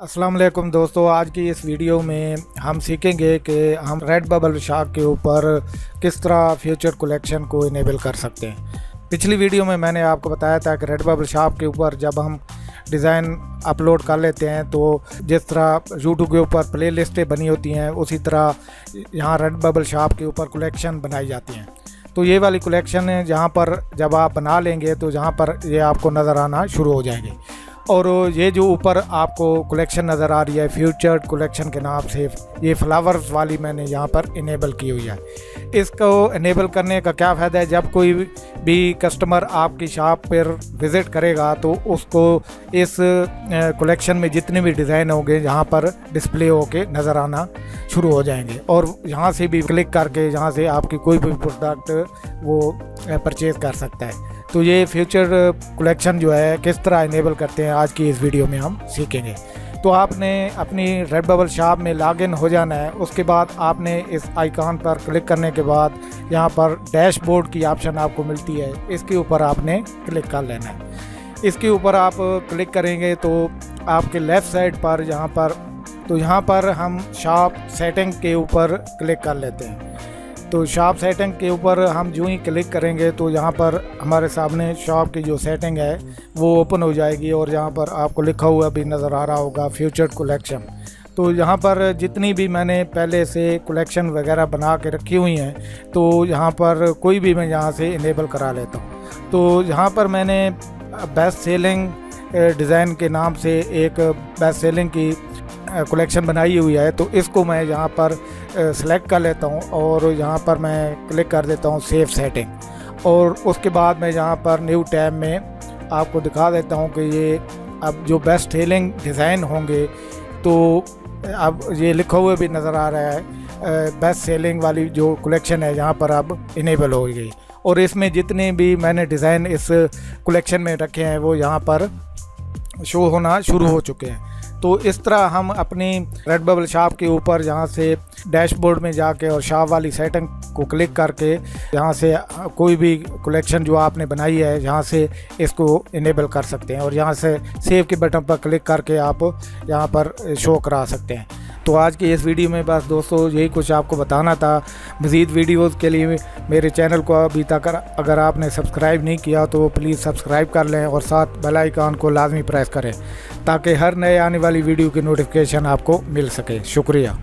अस्सलाम वालेकुम दोस्तों, आज की इस वीडियो में हम सीखेंगे कि हम रेड बबल शार्क के ऊपर किस तरह फ्यूचर कलेक्शन को इनेबल कर सकते हैं। पिछली वीडियो में मैंने आपको बताया था कि रेड बबल शार्क के ऊपर जब हम डिज़ाइन अपलोड कर लेते हैं तो जिस तरह यूट्यूब के ऊपर प्ले लिस्टें बनी होती हैं, उसी तरह यहाँ रेड बबल शार्क के ऊपर कलेक्शन बनाई जाती हैं। तो ये वाली कलेक्शन है जहाँ पर जब आप बना लेंगे तो जहाँ पर ये आपको नज़र आना शुरू हो जाएँगे। और ये जो ऊपर आपको कलेक्शन नज़र आ रही है फ्यूचर कलेक्शन के नाम से, ये फ्लावर्स वाली मैंने यहाँ पर इनेबल की हुई है। इसको इनेबल करने का क्या फ़ायदा है? जब कोई भी कस्टमर आपकी शॉप पर विज़िट करेगा तो उसको इस कलेक्शन में जितने भी डिज़ाइन होंगे, यहाँ पर डिस्प्ले होके नज़र आना शुरू हो जाएँगे। और यहाँ से भी क्लिक करके, यहाँ से आपकी कोई भी प्रोडक्ट वो परचेज़ कर सकता है। तो ये फ्यूचर कलेक्शन जो है, किस तरह इनेबल करते हैं, आज की इस वीडियो में हम सीखेंगे। तो आपने अपनी रेड बबल शॉप में लॉगिन हो जाना है, उसके बाद आपने इस आइकॉन पर क्लिक करने के बाद यहाँ पर डैशबोर्ड की ऑप्शन आपको मिलती है, इसके ऊपर आपने क्लिक कर लेना है। इसके ऊपर आप क्लिक करेंगे तो आपके लेफ़्ट साइड पर यहाँ पर तो यहाँ पर हम शॉप सेटिंग के ऊपर क्लिक कर लेते हैं। तो शॉप सेटिंग के ऊपर हम जो ही क्लिक करेंगे तो यहाँ पर हमारे सामने शॉप की जो सेटिंग है, वो ओपन हो जाएगी और यहाँ पर आपको लिखा हुआ भी नज़र आ रहा होगा फ्यूचर कलेक्शन तो यहाँ पर जितनी भी मैंने पहले से कलेक्शन वगैरह बना के रखी हुई हैं तो यहाँ पर कोई भी मैं यहाँ से इनेबल करा लेता हूँ. तो यहाँ पर मैंने बेस्ट सेलिंग डिज़ाइन के नाम से एक बेस्ट सेलिंग की कलेक्शन बनाई हुई है तो इसको मैं यहाँ पर सेलेक्ट कर लेता हूँ और यहाँ पर मैं क्लिक कर देता हूँ सेव सेटिंग और उसके बाद मैं यहाँ पर न्यू टैब में आपको दिखा देता हूँ कि ये अब जो बेस्ट सेलिंग डिज़ाइन होंगे तो अब ये लिखा हुआ भी नज़र आ रहा है बेस्ट सेलिंग वाली जो कलेक्शन है यहाँ पर अब इनेबल हो गई. और इसमें जितने भी मैंने डिज़ाइन इस कलेक्शन में रखे हैं, वो यहाँ पर शो होना शुरू हो चुके हैं. तो इस तरह हम अपनी रेड बबल शॉप के ऊपर यहाँ से डैशबोर्ड में जाके और शॉप वाली सेटिंग को क्लिक करके यहाँ से कोई भी कलेक्शन जो आपने बनाई है, यहाँ से इसको इनेबल कर सकते हैं और यहाँ से सेव के बटन पर क्लिक करके आप यहाँ पर शो करा सकते हैं। तो आज की इस वीडियो में बस दोस्तों यही कुछ आपको बताना था। मज़ीद वीडियोस के लिए मेरे चैनल को अभी तक अगर आपने सब्सक्राइब नहीं किया तो प्लीज़ सब्सक्राइब कर लें और साथ बेल आइकॉन को लाजमी प्रेस करें ताकि हर नए आने वाली वीडियो की नोटिफिकेशन आपको मिल सके। शुक्रिया।